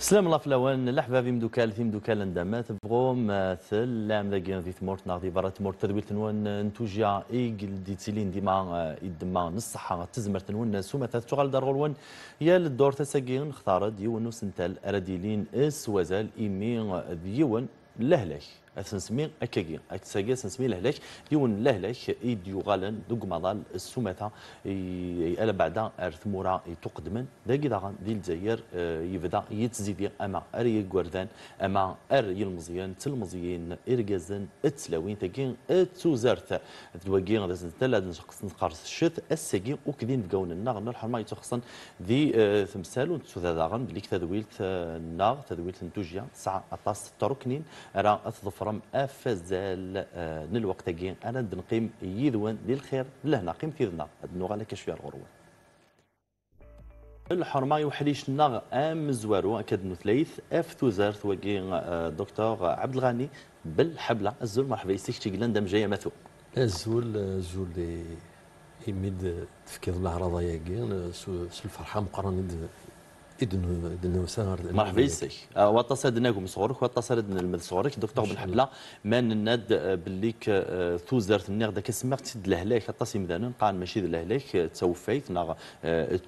سلام الله في الاوان الاحباب مدوكال في مدوكال عندما تبغوا مثل لام ذاكي في ثمورت ناغدي برا ثمورت تدويل تنون نتوجيا ايجل دي تيلين ديما يدما نصحة تزمر تنون سوما دار غلوان يا للدور تساقين اختار ديون سنتال ارديلين إس وزال ايمي ديون لهلاك. سنسمي أكاكي. أكساكي سنسمي لهلاك ديون لهلاك. إيديو غالن. دوك مضال. السومتا ألا بعد ارثمورا تقدمن داكي داغان دي الجزائر. آه، يبدا يتزيدي. أما أري كوردان أما أر المزيان تلمزيين ارجازن أتسلاوين. تاكين اتوزارت دواكي غادا تلا نقرص الشت الساكي وكذين بقاون النار. ما يتخصن. ذي آه، ثمثال ونتسوذا داغن بليك النار آه، تدويلت نتوجيا. ساعه أطاس. تركنين. راه اثظفر فرم أفزال. آه، نلوقت كين أنا نقيم يذوان دي الخير لهنا قيم ذنا النوغا لك شوية الغروة. الحرمة يوحليش نغ أم زوارو. اكاد نثليث أف توزار ثوكي آه، دكتور عبد الغني بالحبلة. الزول مرحبا. يسيك تيقلان دم جاية مثو الزول الزول يمد تفكير الاعراض ياكي الفرحة مقارنة إذن إذن وسار مرحبا يسك آه، واتصلناكم صغرك واتصلنا المد صغرك دكتور بن حبله ما نناد آه، بالليك آه، ثوزرت النير ذاك سمعت تد لهلاك. الطاسي مدانا قال ماشي لهلاك توفيت نا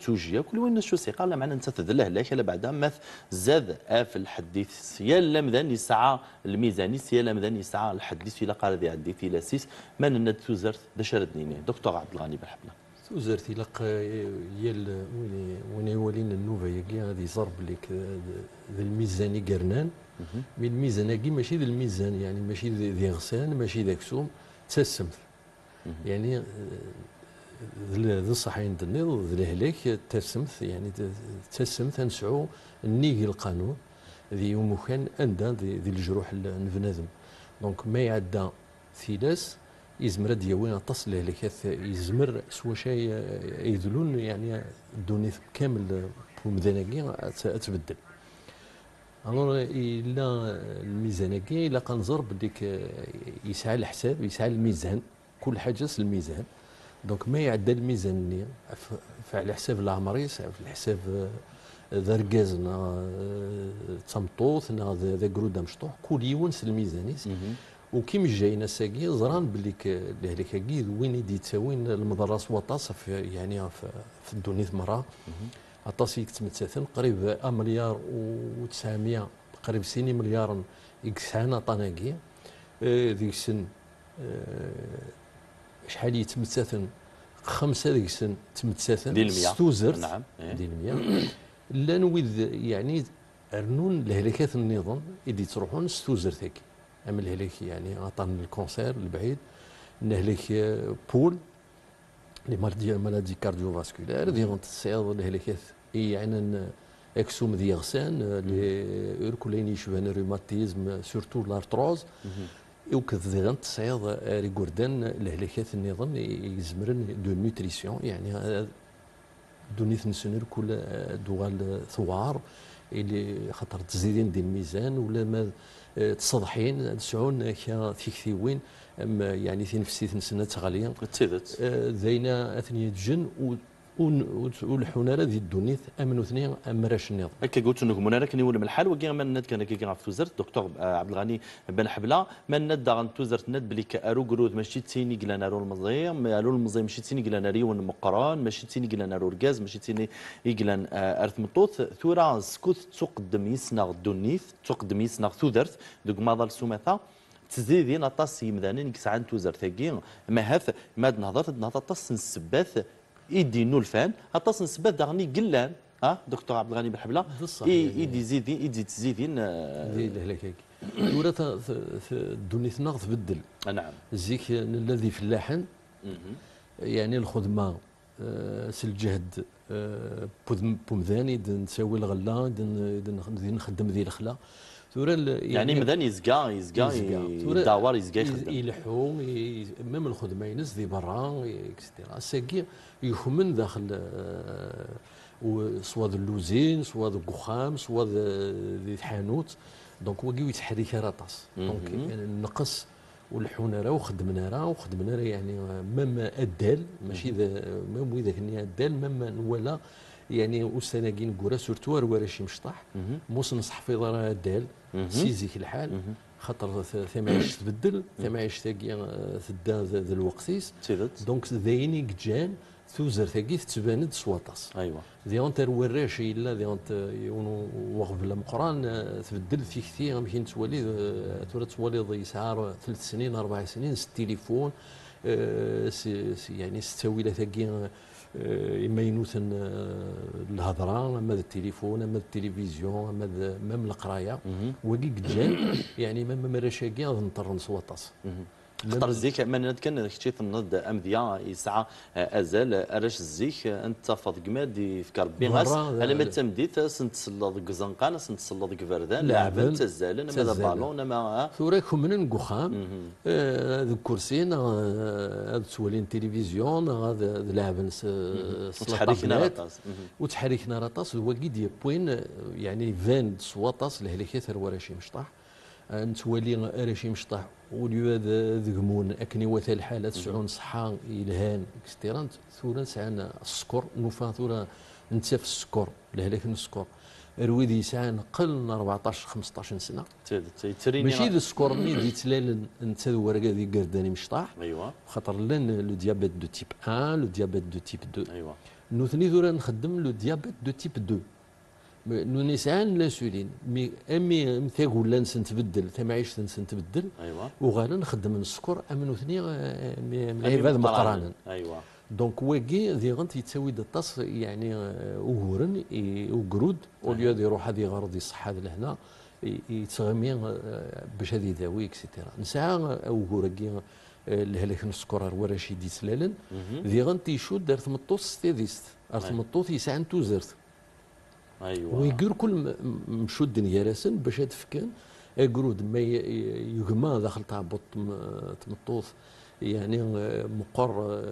توجيا كل وين شو سي قال معنا انت تد لهلاك. على بعد ما زاد في الحديث يا لمدان يسعى الميزاني يا لمدان يسعى الحديث إلى قال ذي عديتي لاسيس ما نناد ثوزرت ذا شردني دكتور عبد الغني بن حبله وزرتي لق يال وين يولين النوفا ياكي غادي يصرب لك ذا الميزاني قرنان من الميزان كي ماشي ذا الميزان يعني ماشي ذي غسان ماشي ذاك سوم تسمت يعني ذا الصحيين النظ ذا الهلاك تسمت يعني تسمت نسعو نيجي القانون ذي يوم كان أندا ذي الجروح البنادم دونك ما يعدى ثلاث يزمر ديوين اطاس اللي يزمر سوا شيء يذلون يعني الدنيا كامل بومدانكي تبدل ألور إلا الميزانكي إلا كنزر بديك يسعى الحساب يسعى الميزان كل حاجة الميزان. دونك ما يعدى الميزان على حساب العمري في الحساب ذا ركاز تمطوط ذا قرودة مشطوح كل يونس الميزانيس. وكيما جاينا ساكي زران بلي الهلكه كي وين يدي تساوين المدرس وطاس في يعني في الدنيا مرة. عطاس يكتمتثن قريب مليار و900 قريب سيني مليار يكسعنا طناكي ذيك السن شحال يتمتثن؟ خمسة ذيك السن 100 ستوزرت. نعم. إيه. ديال 100 لا نويذ يعني أرنون الهلكات النظام اللي تروحون ستوزرت هيك عمل لك يعني عطانا الكونسير البعيد. نهلك بول لي مالدي مالادي كارديو فاسكولار دي غنتصيغ لهلكات يعني إكسوم دي غسان لي اوركولين يشبهن روماتيزم سورتو لارتروز وكذ دي غنتصيغ ريغوردان لهلكات النظام يزمرن دو نوتريسيون يعني دونيت نسنر كل دوال ثوار. اللي خاطر تزيدين دي الميزان ولا ما تصدحين تسعون كثيكثيوين يعني في نفسي تنسنا تغاليا تسيدت ذينا أثنية جن والحناره ذي الدنيث امنوا اثنين أمراش النظام. هكا قلت انه منارا كان يولي من الحال وكي ما ند كان كي في وزرت دكتور عبد الغني بن حبلة. ما ند غن توزرت ند بلي كأرو قرود ماشي تسيني قلا نارو المزيم ألو المزيم ماشي تسيني قلا ناريون مقران ماشي تسيني قلا نارو ركاز ماشي تسيني يقلا أرث مطوث ثورا سكوت تقدم يسنغ الدنيث تقدم يسنغ ثوزرت دوك ما ظل سومثا تزيدين أطاس يمدانين كسعان توزر ثاقي ما هذا ما نهضرت نهضرت أطاس يدي نولفان أطاس نسبات داغني قلان. ها دكتور عبد الغني بالحبله يدي زيدين يدي تزيدين الهلاك ورا الدنيا تناغ تبدل. نعم. زيك الذي في اللحن يعني الخدمة آه، سل الجهد آه، بومذاني نساوي الغلا نخدم ذي الخلا. ثورا يعني, يعني مثلا يزقا يزقا يدور يزقا يخدم. يلحو ميم الخدمة ينس ذي برا اكسترا ساكي يخمن داخل آه، سوا اللوزين سوا القخام سوا ذي الحانوت دونك هو يتحرك راطاس دونك يعني النقص والحونا راه وخدمنا راه وخدمنا راه يعني مما الدال ماشي ميم اذا كني الدال مما ولا يعني وسناكين كورا سورتو ورا شي مشطح موس نصح في ضرا دال سيزيك الحال خاطر ثماعيش تبدل ثماعيش تاكي تدا ذا الوقتيس. دونك ذايني كجان توزر ثاقي تتباند سواطاس. ايوا ذي اونت وراش إلا ذي اونت وقف بلا مقران تبدل في كثير يمكن تولي تولي تولي يسعى ثلاث سنين أربع سنين التليفون يعني ستاوي ثاقي إما ينوثن الهضرة أما التليفون أما التلفزيون أما مام القراية. وكي جان يعني ما مرشاكي نضطر نصوطاس خطر الزيك من كان كشي تنض امذيا يسعى أزال اراش الزيك أنت فض قماد في كربي غاس أنا ما تمديت سنت سلط قزنقان سنت سلط قفردان لاعبين تزالن ما بالون ما ثورا كمن نقخام هذا الكرسي هذا تولين تلفزيون هذا لاعبين وتحركنا راطاس وتحركنا راطاس هو كي بوين يعني فان سواطاس لهلكيت ورا شي مشطح نتولي راشي مشطح وليو ذقمون أكني وثا الحالة تسعون صحة إلهان اكسترا ثورا سعنا السكر نوفا ثورا انت في السكر لهلاك السكر رويدي يسعى قل 14 15 سنة. ماشي ذا السكر مي دي تلال انت ورقة ذي قرداني مشطاح. ايوا خاطر لأن لو ديابيت دو تيب 1 لو ديابيت دو تيب 2 ايوا نوثني ثورا نخدم لو ديابيت دو تيب 2 نو نسعان لانسولين مي امي مثاقول لا نتبدل تمعيش نتبدل ايوا وغالا نخدم السكر أمن وثني من عباد مقرانا ايوا دونك واكي ذي غنت يتساوي الطاس يعني وهورن وقرود. وليو ذي يروح هذه غرض يصح هذا لهنا يتغمي باش هذه ذاوي اكسيتيرا نسعى وهوركي الهلاك نسكر ورا شي دي سلالن. ذي غنت يشود دار ثمطوس ستيديست ثمطوس يسعى توزرت أيوه. ويقول كل مشود يراسن باش تفكان قرود ما يغمى داخل تاع بط تمطوط. يعني مقر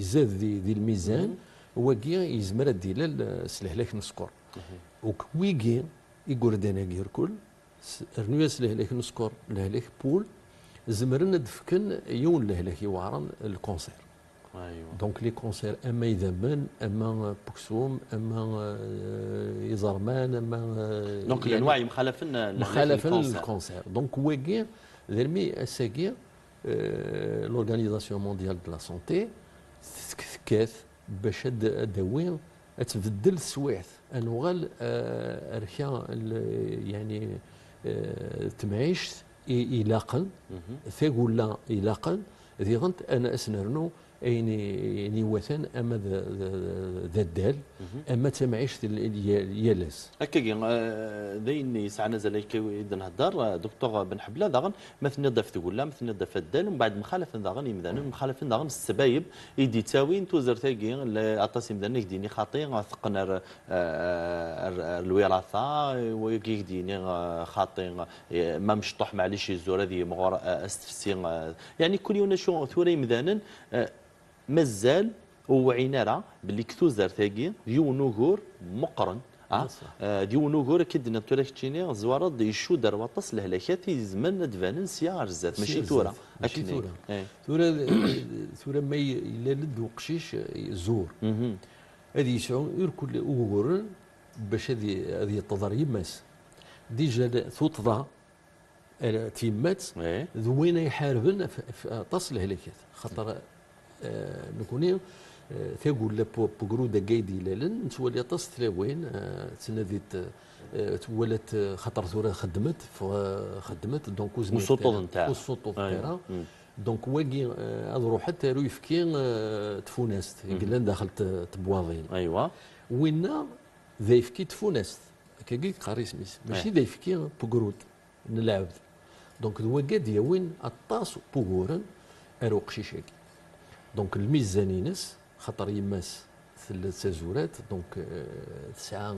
يزاد ذي, ذي الميزان وكي يزمر ديال سلهلاك نسكر. وكويكي يقول دانا غير كل رنويا سلهلاك نسكر لهلاك بول زمرنا دفكن يون لهلاك يوعرن الكونسير. أيوه. دونك لي كونسير أما يذمن أما بوكسوم أما يزرمان أما دونك الانواع مخالفين مخالفين الكونسير دونك واكي ذرمي اساكي لورغانيزاسيون مونديال دو لا سونتي تكاث باش داوي تبدل السويعث انوغال اركا يعني تمعيش يلاقن ثاقول لا يلاقن ذي غنت أنا اسنرنو أين وثن أما ذا الدال أما تمعيش يالاس هكا ذين يسعى زليك اذا نهضر دكتور بن حبلة داغن مثل ضيف تقول مثل ضيف الدال ومن بعد مخالف داغن يمدان مخالف داغن السبايب يدي تاوي انتو زرتاكي عطاس يمدان ديني خاطي ثقنا الوراثة ويكي ديني خاطي ما مشطوح معليش الزور هذه مغور استفسي يعني كل يوم شو ثوري يمدانا مازال وعينا راه باللي كثو زرتاكي ديو نوغور مقرن آه؟ ديو نوغور كيد نتولا كتشيني زوارة دي شو دار وطس لهلاكات يزمن دفانن سيا رزات ماشي تورا ماشي تورا تورا تورا ما إلا لد وقشيش زور. هذه يسعون يركل اوغور باش هذه هذه التضر يماس ديجا ثوطضا تيمات ذوين يحاربن في طاس الهلاكات خاطر نكوني تقول لا بقرودا قايدي لالن نتولي طاس تلاوين تناديت تولات خاطر ثورة خدمت خدمت دونك وزنيت والسطوط نتاع والسطوط نتاع دونك واقي اضرو حتى رو يفكي تفوناست قلنا داخل تبواضين ايوا وين ذا يفكي تفوناست كي قاري سميس. ماشي ذا يفكي بقرود نلعب. دونك هو قاد وين؟ الطاس بوغورن أرو قشيشاكي دونك الميزانينس خاطر يماس ثلاث تزورات دونك تسعة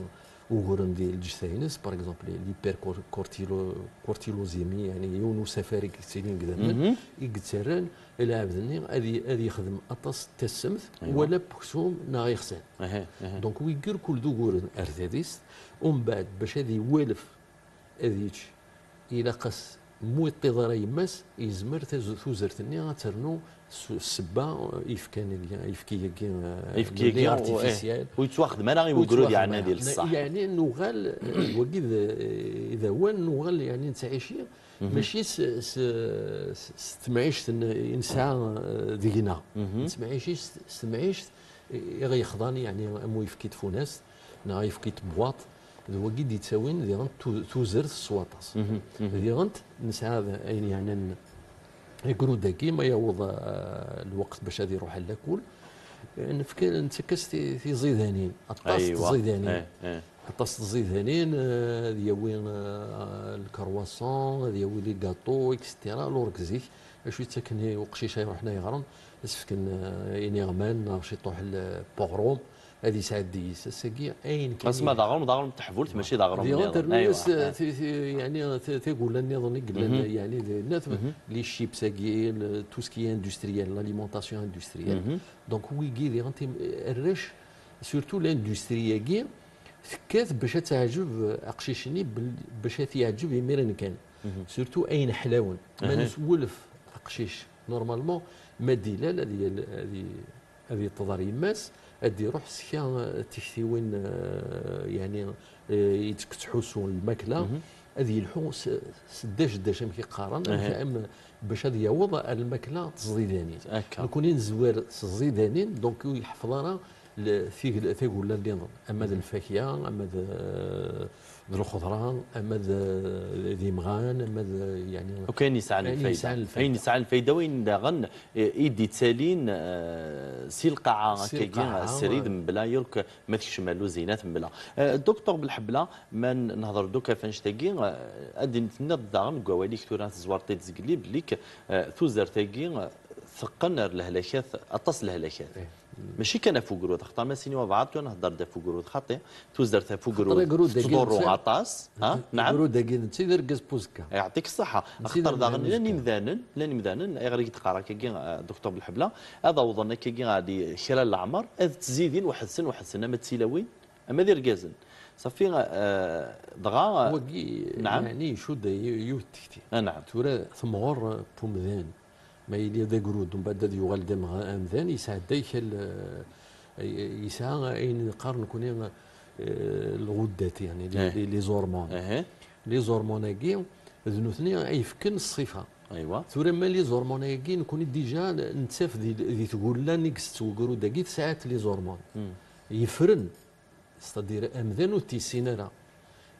وغورن ديال الجثاينس باغ اكزومبل ليبر كورتيلو كورتيلوزيمي يعني يونو سفاري كتسيلين كذا يقترن إلى عبدني غادي غادي يخدم أطاس تسمث أيوة. ولا بكسوم نا يخسن دونك ويقر كل ذو غورن ارتاديس ومن بعد باش هذه يوالف هذيك إلى قص مو اضطرار يماس يزمر توزرتني غترنو السبه يفكان يفكي يفكي ارتيفيسيال ويتواخذ ما غير يقولوا لي عنا ديال الصح. يعني نوغال وكيد إذا هو نوغال يعني نتعيشي ماشي ستمعيش نسعى دينا نتمعيش ستمعيش غيخضاني يعني مو يفكي تفوناس نا يفكي بواط هو قد يتساوين ذي غنت توزر السواطاس ذي غنت نسعى يعني يقولوا داكي ما يعوض آه، الوقت باش غادي يروح كل نفكر نتكس في زيدانين الطاس. زيدانين. الطاس الزيدانين هذه وين الكرواسون هذه وين لي كاطو اكسترا لورك زيك شوية تاكني وقشيشه يروحنا يغرن سفكن يعني غمان شي طوح البوغروم هذه سعد ديس ساكي اين كاين بس ما داغرم داغرم تحفولت ماشي داغرم ديال الناس يعني تقول لنا نظن يعني الناس. لي شيب ساكي تو سكي اندستريال لاليمونطاسيون اندستريال دونك وي كي الرش سورتو لاندستري كي فكات باش تعجب أقشيشني باش تعجب يميرن كان. سورتو أين حلاون. ما نسولف أقشيش. نورمالمون ما ديلال هذه هذه هذه تضاري يماس أدي روح سكا تكتيوين آه، يعني آه، يتكتحوسون الماكلة. هذه يلحو سداش داش كي قارن أه. باش هذا يعوض الماكلة الزيدانين نكون نزوار الزيدانين دونك يحفظنا في في اللي أما الفاكهة أما الخضره أما مغان أما يعني وكاين يسعى الفايدة. كاين يسعى الفايدة وين غن؟ إيدي تالين آه، سي القاعه كاين السريد من بلا يرك ما تكشمالو زينات من بلا. الدكتور بالحبلة ما نهضر دوكا فاش تاكي أدي نتنض داغن كوالي كثوران زوارتي تزقلي بليك آه، توزر تاكي ثقن الهلاكات أطس الهلاكات إيه. ماشي كان فوقرود خطا ما سيني وبعض كان هضر دا فوقرود. خاطي توزر تا فوقرود. تضرو عطاس ها؟ نعم. فوقرود داكي تيدير كاز بوزكا يعطيك الصحة. اختار داغن لاني مذانن لاني مذانن غير تقرا كي دكتور بالحبلة. هذا وظن كي غادي خلال العمر هذا تزيدين واحد سن واحد سنه ما تسيلاوين أما دير كازن صافي آه دغا نعم. يعني شو دا يوتيتي. نعم. تورا ثمغور بومذان. ما يلي ذا قرود ومن بعد يغال دم امذان يسعد دايك يسعى أين قارن كوني آه، الغدات يعني إيه. لي زورمون. لي زورمون كي ذنوثني يفكن الصفة. أيوا. ثورا ما لي زورمون كي نكون ديجا نتساف ذي تقول لا نيكس تقولوا داكي ساعات لي زورمون. يفرن ستادير امذان وتيسينا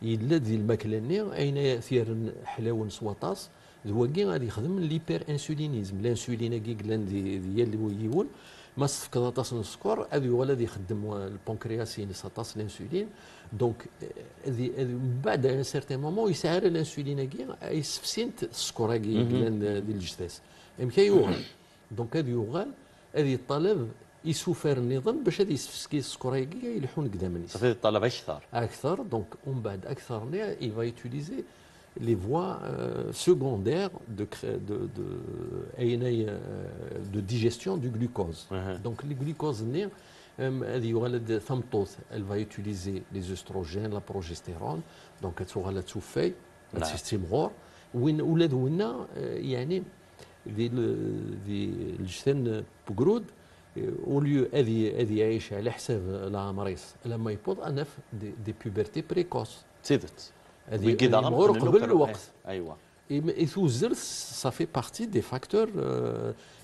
يلا دي الماكلة أين ثيرن حلاون سواطاس هو كي غادي يخدم ليبر انسولينيزم الانسولين كي قلان ديال يول ما صفقد اطاس السكر هذا هو الذي يخدم البنكرياس ينس اطاس الانسولين. دونك من بعد ان سيرتان مومون يسعر الانسولين كي يسفسينت السكر كي قلان ديال الجثاث يمكن يوغل. دونك هذا يوغل هذه الطلب يسوفر النظام باش هذا يسفسكي السكر يلحون قدام صافي الطلب أكثر أكثر. دونك ومن بعد أكثر va utiliser les voies euh, secondaires de, de, de, euh, de, digestion du glucose. Uh -huh. Donc, le glucose, elle va utiliser les œstrogènes, la progestérone, donc elle sera là fait, le système rore. ولاد ونا يعني الجثن بقرود اوليو هذه هذه يعيش على حساب العمريس لما يبوض انف دي بوبرتي بريكوس تزيدت هذه المهور قبل الوقت. ايوا يثوزر صافي بارتي دي فاكتور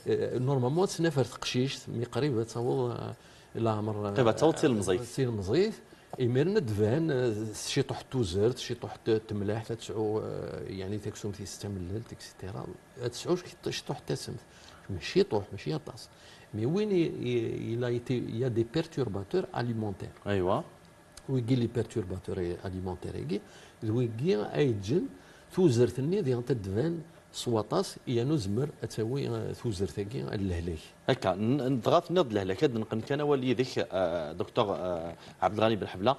نورمالمون تسنافر تقشيش مي قريب تصور العمر قريب تصور تصير المزيت تصير المزيت يمرنا دفان شي طوح توزرت شي طوح تملاح تسعو يعني تكسوم في تستملل اكسيتيرا تسعو شي طوح تسمت ماشي طوح ماشي طاس مي وين يا دي بيرتورباتور اليمونتير ايوا ويجي لي بيرتورباتور اليمونتير ذويكي أيجن توزرتني ديال تدفان سواطاس يا نزمر اتسوي توزرتكي الهلاك هكا نضغط نض الهلاك هذا نقن كان ولي ذيك آه، دكتور آه، عبد الغني بن حبلة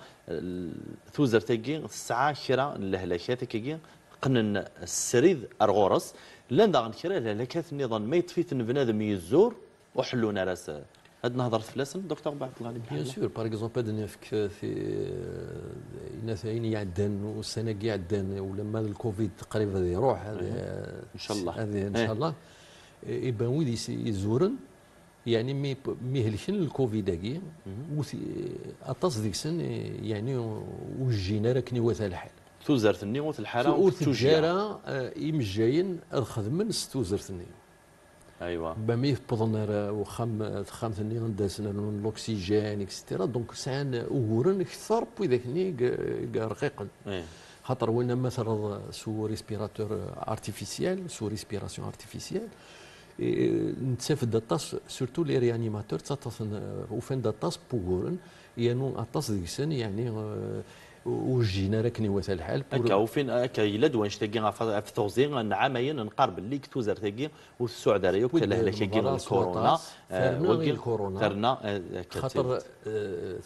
توزرتكي الساعة كرا الهلاكات كي قنن السريد أرغورس. لأن داغن كرا الهلاكات النظام ما يطفيت بنادم يزور وحلونا راس هاد نهضر فلاسن دكتور عبد الغني بيان سور باغ اكزومبل هذا في في ناس عين يعدن والسنة كي يعدن ولا مال الكوفيد تقريبا يروح هذا ان شاء الله هذا ان شاء الله يبان ويد يزورن يعني مي ميهلكن الكوفيد كي اطاس ديك السن يعني وجينا راكني وثا الحال توزرتني وث الحاله وتجاره يمجاين الخدمن ستوزرتني ايوا بامي بودنر وخام خامتني غنداسنا الأكسجين اكسترا دونك سان اوغورن أكثر بوذاكني رقيقا إيه. خاطر وين مثلا سو ريسبيراتور ارتيفيسيال سو ريسبيراسيون ارتيفيسيال نتسافد داتاس سورتو لي ريانيماتور تاطاس وفين داتاس بوغورن يانو اطاس ديكسن يعني وجينا راكني وثا الحال هكا وفين هكا إلا دوان شتاكي في توزي نعامين نقارب اللي كتوزر تاكي والسعوديه وكلا هلاك الكورونا. ثرنا الكورونا. ثرنا خاطر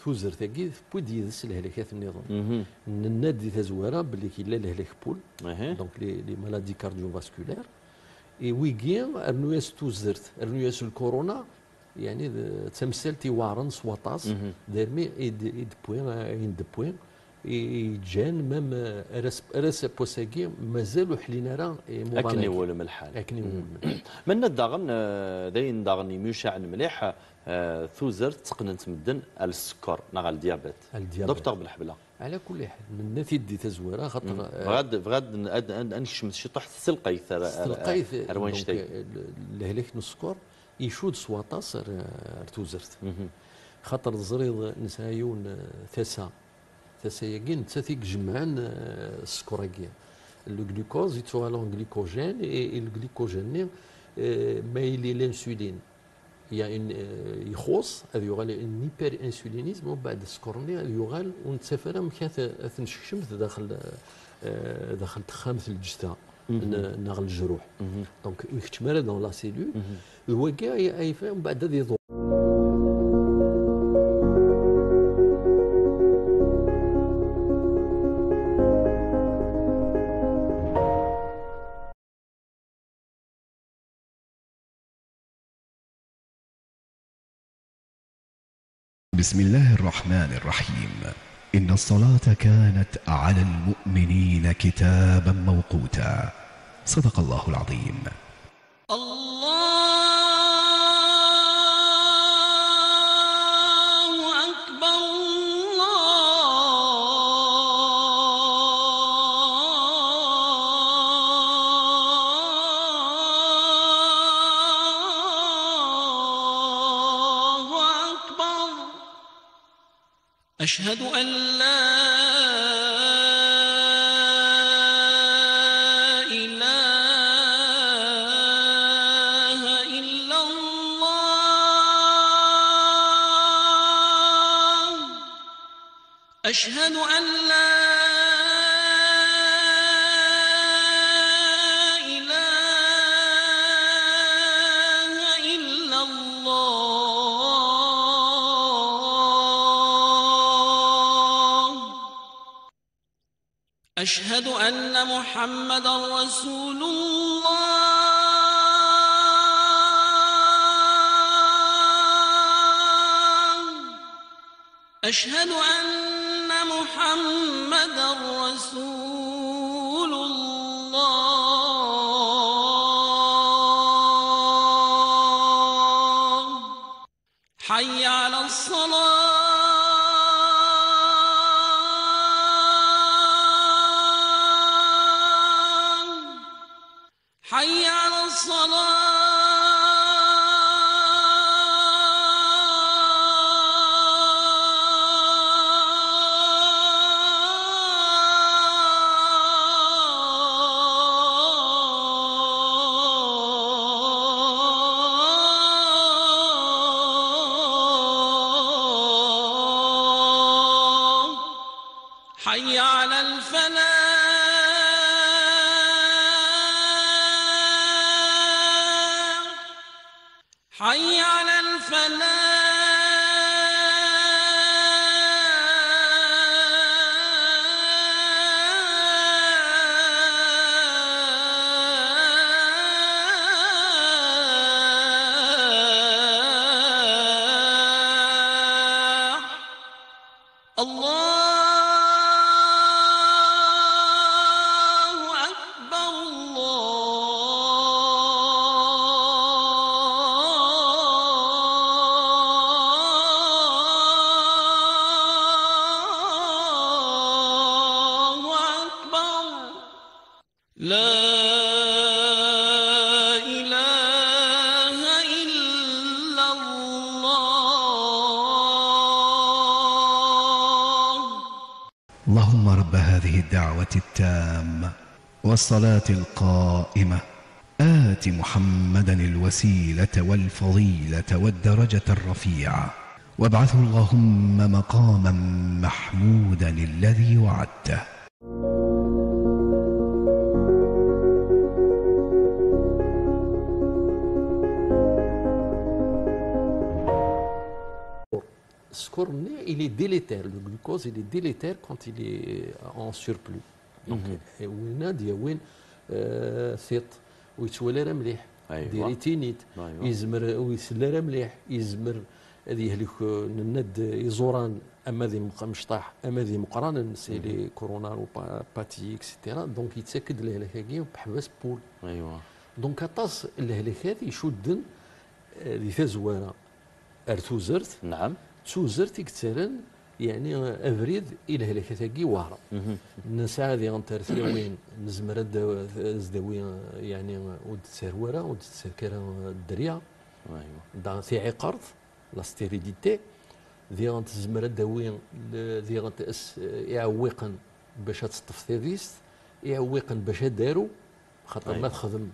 توزر تاكي بود يدس الهلاكات النظام. النادي تزواره باللي كاين الهلاك بول. دونك لي مالادي كارديو فاسكولير اي ويكي ارنوياس توزرت ارنوياس الكورونا يعني تمثال تيوارن سواطاس دارمي ايد بوين ايد بوين جان مام راس راس بوساكي مازالوا حلينا راه أكني ولم الحال أكني ولم من الداغن داين داغن يمشع مليح ثوزر تقننت مدن السكر نغ الديابات دكتور بالحبلة. على كل حال من نتيدي تزويرة خاطر بغاد بغاد أنكشم شي طحت السلقيث السلقيث اروان شتي لهلك السكر يشود سواطاس توزرت. خاطر الزريض نسايون ثسا تسايقين نتا جمعان السكراكيا لو جلوكوز يتوالون جليكوجين الجليكوجين ما يلي لانسولين يا ان يخوص هذا يغال ان هيبر انسولينيزم ومن بعد السكرني هذا يغال ونتسافر مكاث تنشكشمت داخل داخل تخامة الجثة ناغل الجروح دونك يختمر دون لا سيلول هو كاع اي فهم بعد هذا يضر بسم الله الرحمن الرحيم. إن الصلاة كانت على المؤمنين كتابا موقوتا. صدق الله العظيم. أشهد أن حي على الصلاة. والصلاة القائمة. آت محمدا الوسيلة والفضيلة والدرجة الرفيعة. وابعثه اللهم مقاما محمودا الذي وعدته. مني il est délétère. Le glucose il est délétère quand il est en surplus. دونك ديال وين ثيط ويتولى راه مليح أيوة. ديريتينيت أيوة. يزمر ويسلا راه مليح يزمر هذه يهلك الند يزوران اما ذي مشطاح اما ذي مقران سي لي كورونا وباتي اكسيتيرا دونك يتاكد الهلاكاكي بحباس بول ايوا دونك اطاس الهلاكات يشدن آه، ذي تزواره ارتوزرت نعم تسوزرت يكترن يعني أفريد إلى هلاكتاكي واهرة. مهم. نسعى ذي غنتر ثلاوين نزمر زداوي يعني ود تسهوره ود تسكر الدريا. ايوا دا في عقرض لا ستيريديتي. ذي غنتزمر الداوي ل- ذي غنتأس يعوقن باش تطف ثيريست يعوقن باش دارو خاطر ما أيوة. تخدم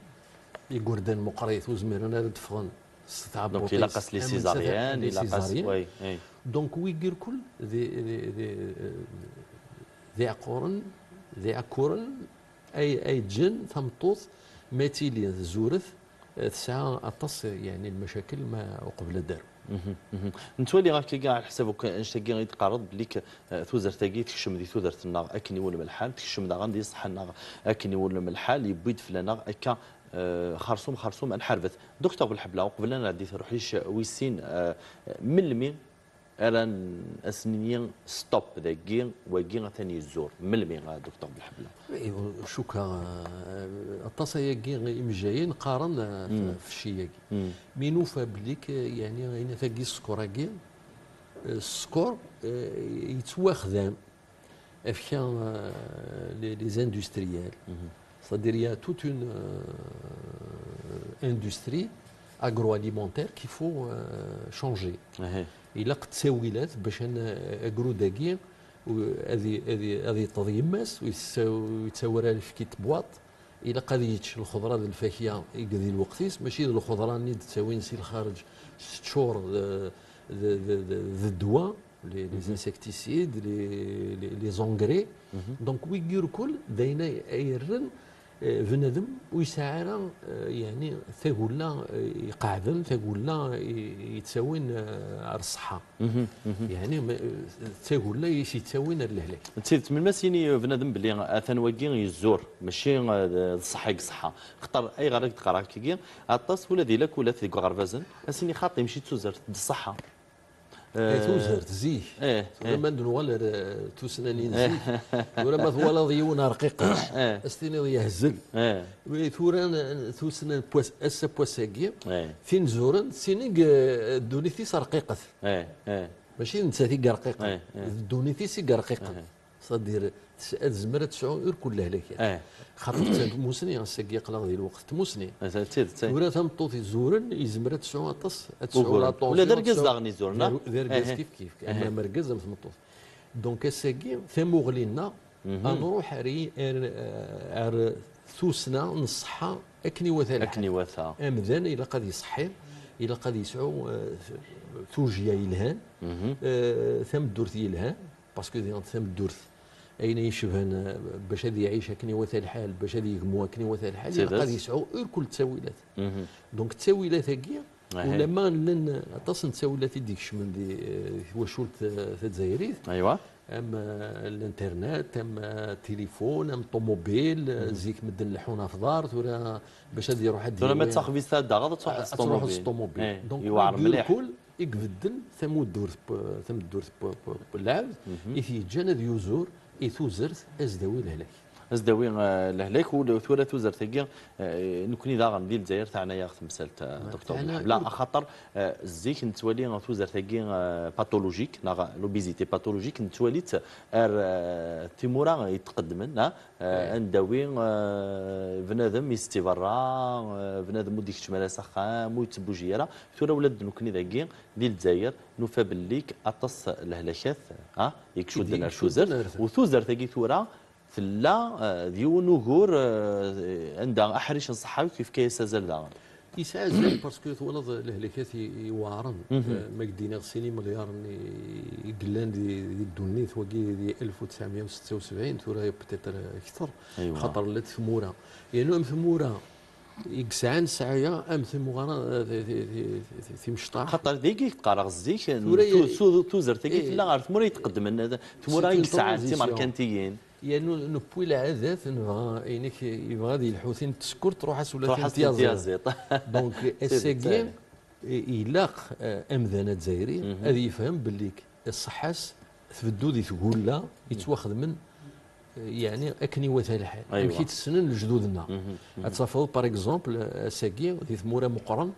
يقردان مقريت وزمير أنا تفغن ستعب دونك قاس لي سيزاريان الا قاس وي دونك ويقير كل ذي ذي ذي ذي عقورن ذي عكورن اي اي جن ثمطوط ماتيلي زورث تسعى اطس يعني المشاكل ما قبل الدار. نتولي غاك كاع على حسابك انشتاكي غيتقارض بليك ثوزر تاكي تكشم دي ثوزر تنا اكني ولا من الحال تكشم دا غندي صح النار اكني ولا من الحال يبيد فلانا اكا خرصوم خرصوم انحربت دكتور بالحبله قبل أنا رديت روحيش ويسين من المين اران أسنين ستوب ذاكي وكي ثاني الزور من المين دكتور بالحبله شوكا الطاسه كي مجايين قارن. في الشياكي مم. مينو فابليك؟ يعني هنا ثاقي السكور كي السكور آه، يتواخذ افكا لي زاندستريال مهم. C'est-à-dire il y a toute une euh, industrie agroalimentaire qu'il faut changer. قد تساويلات باش أنا اكرو داكي هذه هذه هذه تضيماس ويتساورها في كيت بواط. إلا قضيتش الخضرة ديال الفاكهة يقضي الوقتيس ماشي الخضرة اللي تساوي نسي الخارج ست شهور آه، الدواء لي انسكتيسيد لي زونغري. دونك ويدير كل داينا يرن آه، بنادم ويسعى يعني ثاقولا يقعدن ثاقولا يتساوين آه، على الصحة. يعني ثاقولا يتساوين الهلاك تسيد من المسيني بنادم بلي اثن وكي يزور ماشي الصحة الصحه خطر أي غير تقرأ كي أطاس ولا ديالك ولا في غرفازن أسيني خاطي مشي تزور الصحة. توزرت زيه إيه إيه. ما ندون ولا توسنانين زيه ولا ما ولا ضيونا رقيقه إيه. استني ضيا هزل إيه. ثوران توسنا بواس أسا بواساكي. فين زورن؟ سينيك دونيتي رقيقه إيه إيه. ماشي نساتي رقيقه إيه، إيه. دونيتي سي رقيقه إيه. صدير زمرة تسعو ور كل هلاك إيه. خاطر موسني ساكي قلا ديال الوقت. موسني. تسيد تسيد ورا تمطوط زورن يزمر تسعو أطس تسعو وقول. لا طونسيون ولا دركز داغني زورنا ديركاز إيه. كيف كيف. إيه. أما مركز أم تمطوط دونك اساكي ثمو غلينا مهم. نروح ري أر ثوسنا نصحى أكني وثال أكني وثا امذان إلى قد يصحي إلى قد يسعو آه، ثوجيا يلهان. آه، ثم الدرث يلهان باسكو ثم الدرث. أين يشبهن آه، باش هذا يعيش كني وثال الحال باش هذا يقمو كني وثال الحال إلى سيدات. قد يسعو كل التساويلات. دونك التساويلات هكي أهي. ولما لن أتصل التساويلات ديك من دي آه، وشولت تزايريت ايوا أما الإنترنت أما التليفون أما الطوموبيل زيك مدن لحونا في دار ثورا باش هادي يروح ترى ما تاخذ ساد غادا تروح تروح الطوموبيل إيه. دونك يوعر يدير مليح كل يقفدن ثم الدور ثم الدور باللعب مهم. يثي جانا يزور يثوزرت ازداوي الهلاك ازداوي آه، لهلاك. وثورة توزر ثقيا نكوني ذا غندير الجزائر تاعنا يا اخت مسالت آه، دكتور لا خاطر آه، الزيك نتولي توزر ثقيا باثولوجيك لوبيزيتي باثولوجيك نتولي آر آه، تيمورا يتقدمن نداوي بنادم يستبرا بنادم وديك تشمال سخام ويتبوجيرا ثورة ولاد نكوني ذاكي ديال الجزائر نوفا بالليك أطس لهلاكات ها يكشو دنا دنا وتوزر ثقي ثورة ثلا آه، ديو نوغور آه، عندها أحرش نصحاوي كيف كيس زال داغن زين باسكو ولد الهلكات يوارن. ما قدينا غسيني مليار يقلان دي الدونيت وكي دي 1976 ثورة بتيتر أكثر. أيوة. خاطر لات ثمورة يعني أم ثمورة يقسعان سعيا أم ثمورة في مشطاح خاطر ديكي تقرا غزيك توزر ثقي إيه. ثلا غير ثمورا يتقدم ثمورا C'est une يعني نبوي العادات نبغى يعني يبغى دي الحوثين تسكر تروح سولا امتياز دونك تسالي. يلاق امذانه جزائري هذه يفهم باللي الصحاس تبدو دي تقول لا يتواخذ من يعني أكني وثا الحال. أيوة. كي تسنن لجدودنا اتصافوا باغ اكزومبل الساقي دي ثموره مقرن.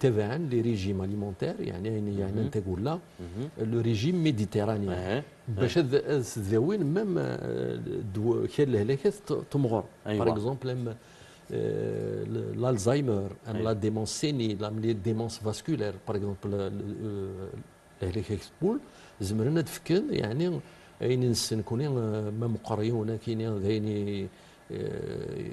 تبعا لي ريجيم أليمونتير يعني يعني أنت تقول لا لو ريجيم ميديتيرانيان أها. باش تذاوين ميم دو كاين الهلاكات تمغر. باغ اكزومبل أيوة. لا ديمونس سيني لي ديمونس فاسكولير باغ اكزومبل الهلاكات تقول زمرنا تفكن يعني اين نسن كوني ما مقريون كاين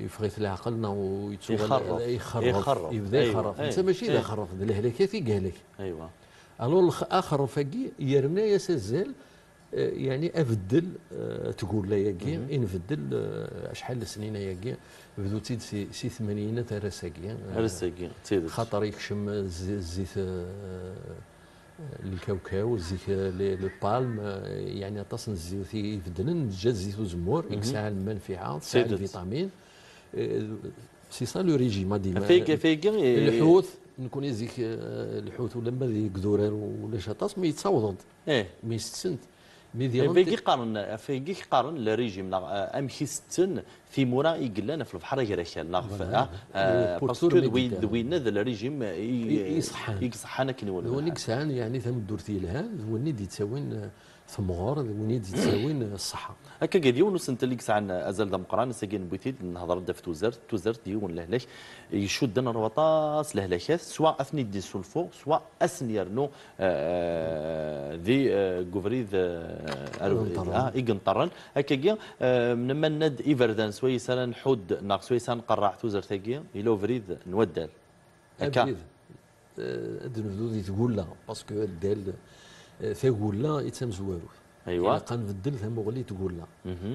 يفغيث العقل ويتسوغ يخرف. يخرف يخرف. يبدا أيوة. يخرف أنت أيوة. ماشي أيوة. ذا خرف الهلاكات يقهلك ايوا ألو الآخر فاقي يرمنا يا سزال آه، يعني أفدل آه، تقول لا ياكي انفدل آه، شحال السنين ياكي بدو تيد سي سي الثمانينات راه ساكي رساكي تيدك خاطر يكشم الزي- الزيت آه، الكاوكاو الزيت بالم يعني اتصن الزيوت يفدلن جا الزيت وزمور يكسع المنفعه تسع. الفيتامين. آه، سي سا لو ريجيم ديما فيك فيك الحوت نكون يزيك آه، الحوت ولا ما ذي قدوران ولا شطاس ما يتصاوضون إيه. ما يستسنت ديال فيكي قارن فيكي قارن الريجيم امشي ستن في مورا يقلنا في البحر يركل ناغ إيه، باسكو بورتور دوي ميديتيراني. دوي نذ الريجيم يصحان. يصحانا كي وني نقول كسان يعني ثم دورتي لها وني دي تساوين ثمغور وني دي تساوين الصحة. هكا قد يون سنت اللي عن ازال دم قران بوتيد نهضر دف توزرت توزرت ديون لهلاك يشد رواطاس لهلاكات سواء أثني دي سولفو سواء اسن يرنو آه، ذي آه، قفريذ يقنطرن. آه يقنطرن. هكا كيا من ما ند إيفردان سوي نحود ناق سوي سان قرع توزر ثاقيا إلى فريد نودال هكا. دي تقول لا باسكو دال تقول لا يتم زوارو ايوا قنبدل ثم غلي تقول لا.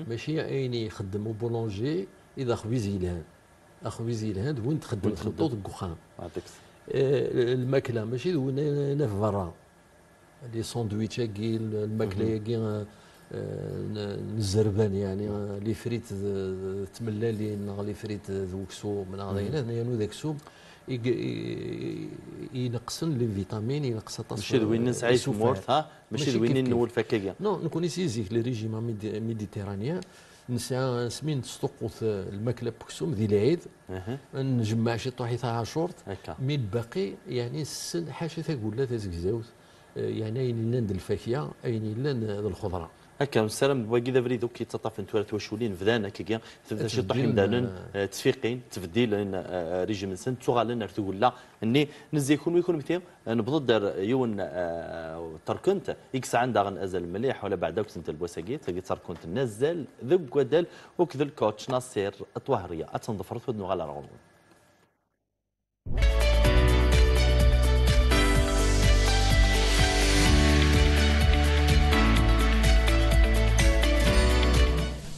ماشي عيني يخدموا بولونجي إذا خبي زيلان أخوي زيلان وين تخدم؟ وين الكخان يعطيك آه، الماكلة ماشي ذوين هنا في برا لي ساندويتش كي الماكلة كي آه، الزربان يعني آه، لي فريت تملالين لي فريت ذوكسو من هذا يعني ذاك ي- ينقصن لي فيتامين ينقص ماشي دوين نسعي مورث ماشي دوين. نول فكاكيا نو نكون يسيزيك لي ريجيم ميدي- ميديتيرانيان. نسعى سمين تسطقوث الماكلة بكسوم ذي العيد. نجمع شي طوحيث عاشورت هكا. مي الباقي يعني السن حاشا تقول لا تزكزاوت. يعني أين لأن الفاكهة أين لأن الخضرة. هكا مسالم ذا فريد كي تطاف أنت ولا توشولين فذان هكا تبدا شي طحين تبديل، دانن آه، تفيقين تبديل لأن آه، ريجيم نسن تغالن تقول لا أني نزي يكون ويكون متيم نبض دار يون آه، تركنت. يكس عندها غن أزل مليح ولا بعد كنت البوساقيت تلاقي تركنت. نزل ذب ودل وكذا الكوتش ناصير طوهرية. اتنظفرت ودنو غالا رغم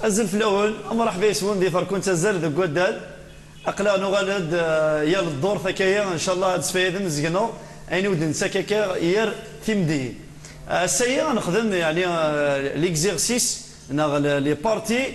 أزل في الأول مرحبا يسون دي فركون تزال ذوك وداد أقلأ نغالد آه، يا الدور ثكايا إن شاء الله هاد سفايد نزقنو عيني ودن سكاكا ير تيمدي آه، السيا نخدم يعني آه، ليكزيرسيس ناغ لي بارتي.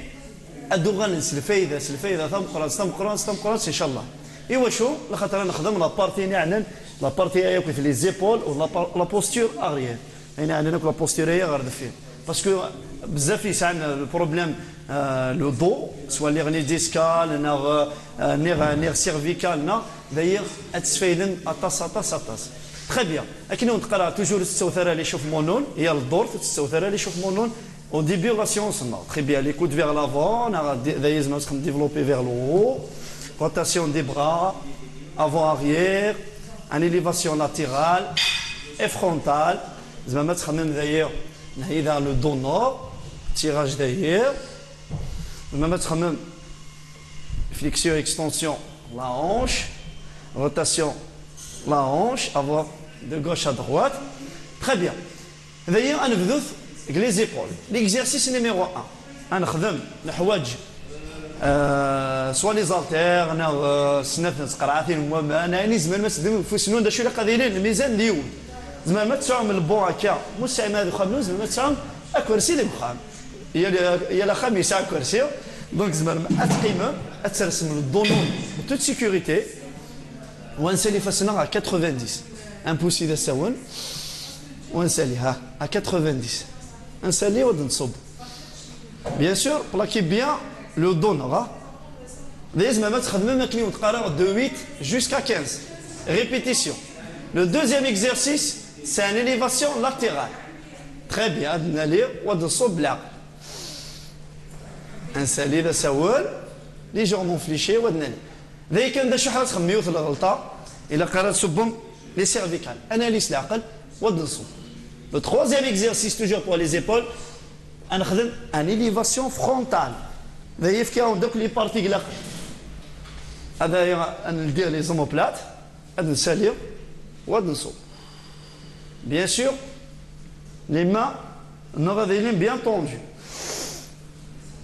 أدوغان سلفايده سلفايده ثم قراص ثم قراص ثم قراص إن شاء الله. إيوا شو؟ لخاطر نخدم لا بارتي نعنن لا بارتي هي في لي زيبول ولا لا بوستور اغريير يعني عندنا لا بوستور هي غير دفين. باسكو بزاف يسعن البروبليم le dos, soit l'hernie discale, نغ euh, نغ نغ cervical, نغ d'ailleurs اتسفيلن اطاس اطاس اطاس تخي بيان لكن نتقرا توجور تستوثر اللي يشوف مونون هي الدور تستوثر اللي يشوف مونون au début la science non très bien les coudes vers l'avant d'ailleurs nous sommes développés vers le haut rotation des bras avant arrière en élévation latérale et frontale زعما تخمم d'ailleurs نهي vers le dos nord tirage derrière زعما تخمم flexion extension la hanche rotation la hanche avoir de gauche à droite. Très bien. D'ailleurs غنبدو les épaules. L'exercice numéro 1 غنخدم الحواج آه سوا لي زالتير أنا سنات نتقرعاتين المهم أنا يعني زمان ما تخدم في سنون داشو اللي قادرين الميزان ديول زمان ما تسعهم البون هكا مستعمل هذا خامنون زمان ما تسعهم اكرسي اللي بخام هي هي لا خامسه اكرسي دونك زمان ما اتقيم اترسم الضنون توت سيكوريتي ونسالي فاسنا à 90 امبوسي ذا ساون ونسالي ها à 90 نسالي ونصب بيان سور بلاكي بيان لو دون لازم ما تخدم ما كلي وتقرا de 8 jusqu'à 15 répétition. Le deuxième exercice c'est une élévation latérale. Très bien عندنا لي ونصب بالعقل نسالي ذا ساول لي جون فليشي ودنا لي ذا كان دا شي حاجة تخميو في الغلطة إلا قرات صبهم لي سيرفيكال اناليس العقل ونصب Le troisième exercice, toujours pour les épaules, en élévation frontale. Vous كي عندك لي بارتي قلق هذا ندير لي زوموبلات هذا نسالي وهذا نصوب Bien sûr, les mains نغذيين bien tendues.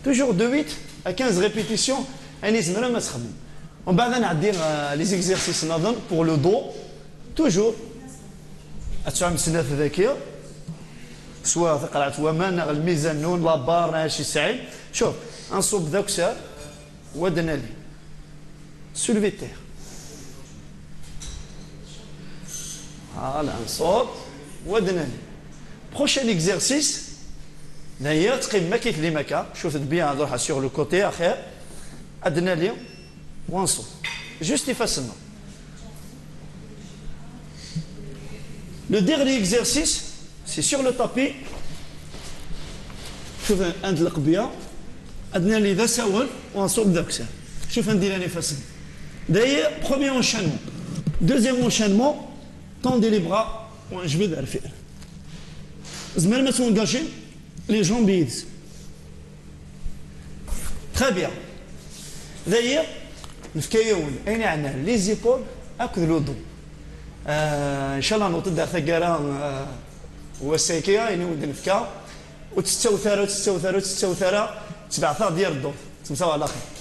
Toujours de 8 à 15 répétitions, يعني زمرا ما تخمم. ومن بعد نعدي les exercices نظن pour le dos, toujours. أتعمل سنة ذكية سواء قرعت ومان الميزان نون لابار شي سعيد شوف نصوب ذاك سار ودنا لي سولفي تير فوالا نصوب ودنا لي بروشين اكزرسيس داير تقيم ما كيف لي مكا شوف بيان نروح سور لو كوتي اخير ادنا لي ونصوب جوست يفاسلنا Le dernier exercice, c'est sur le tapis. شوف انطلق بها ادنا لي ذا ساول ونصوب ذاك ساول شوف ندير أنا فاسن داير بروميير اونشانمون دوزيام اونشانمون طوندي لي بغا ونجبد الفئر زمان ما تونجاجي لي جون يدز تخي بيان داير نفكايون أين عندنا لي زيبول؟ اكد لو دو آه إن شاء الله نوطد دار ثقارا آه وسايكيا يعني ود نفكا. وتستوثر وتستوثر وتستوثر. تبع ثار ديال الدور. تمساو على خير.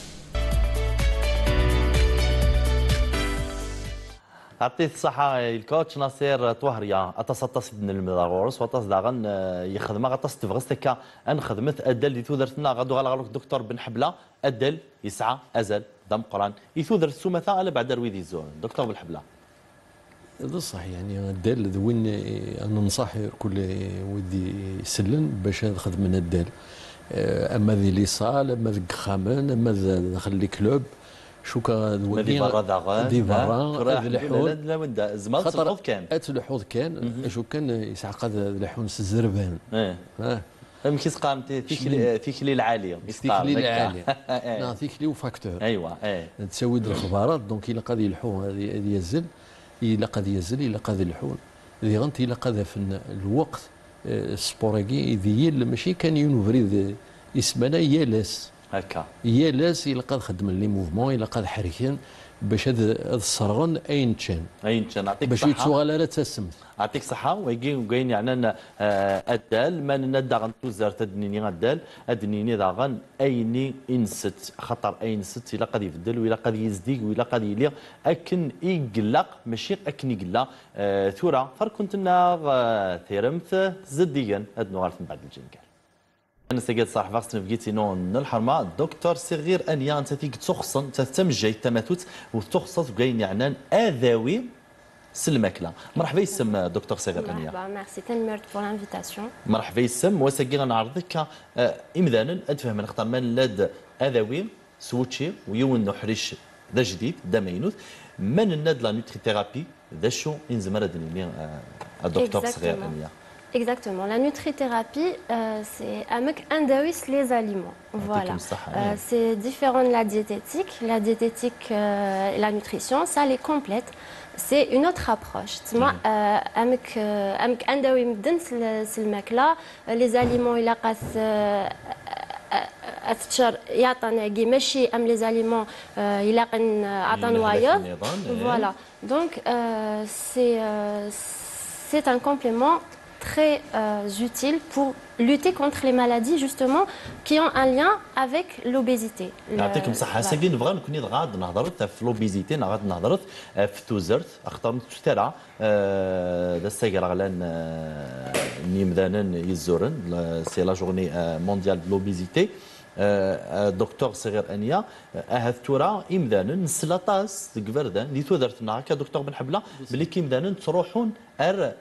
يعطيه الصحة الكوتش ناصر طوهريا أتصطس بن المدغورس وطاس داغن آه، يخدم. غطاس تفغس تكا أن خدمت أدل دي تودرتنا غادو غالغلوك دكتور بن حبلة. أدل يسعى أزل. دم قرآن. يثودر السومثا على بعد رويدي زون دكتور بن حبلة. هذا صح يعني الدال وين ننصح كل ودي يسلن باش نخدم من الدال آه، أما ذي لي صال أما ذي خامان أما داخل لي كلوب. شو كان دي برا برا الحوض لا لا زمان الحوض كان أت الحوض كان. شو كان يسعق هذا الحوض الزربان. آه آه يمكن تقام ثيكلي العالية ثيكلي العالية. لا ثيكلي وفاكتور. ايوا إيه. تسوي الخبارات. دونك الا قضي الحوض هذه يزل. إلا قد يزل إلا قد الحون ذي غنت إلا قد في الوقت سبوريكي ذي ماشي كان ينفريد اسمنا يالاس هكا. يالاس إلا قد خدم لي موفمون إلا قد حركين باش هذا الصرغن أين تشان أين تشان نعطيك باش يتسوغ لا تسمت. يعطيك صحة. ويجي وقاين يعني الدال ما ندى غن توزر تدنيني غدال. أدنيني داغن أيني إنست. خطر أينست. إلا قد يفدل ولا قد يزديق ولا قد يليق. أكن يقلق. ماشي أكن يقلق. آه ثورة. فركنت لنا ثيرمث. زديا هاد نغارث من بعد الجنكال أنا سجد صاحب فاكس نفجيتي نون الحرمة. دكتور صغير أنيان تاتيك تخصن تتمجي التماتوت وتخصص قاين يعني آذاوي الماكله مرحبا يسم دكتور صغير انيا مرحبا ميرسي تنمرت بور لانفيتاسيون مرحبا يسم وسكي غنعرضك آه، إمذانا ادفهم نختار من لاد آذاوي سوتشي ويون نحرش ذا جديد ذا مينوث من الناد لا نوتري ثيرابي ذا شو انزمر دنيا الدكتور صغير انيا Exactement. La nutrithérapie, euh, c'est avec indawis les aliments. Voilà. Euh, c'est différent de la diététique. La diététique euh, et la nutrition, ça les complète. C'est une autre approche. Moi, avec avec indawi mden c'est le mec là, les aliments il a اثشر يعطينا ماشي ام لي زاليمون الا كان عطا فوالا دونك سي سي ان كومبليمون très euh, utile pour lutter contre les maladies justement qui ont un lien avec l'obésité. يعطيكم الصحة ساكين نبغى نكون غاد نهضروا في لوبيزيتي غاد نهضروا في توزرت. اختار تشترى ذا الساكر غلان نيمدانا يزورن. سي لا جورني مونديال دو لوبيزيتي دكتور صغير أنيا اهث تورا إمدانا نسلاطاس ديك دي تودرتنا هكا دكتور بن حبله بلي كيمدانا تروحون أر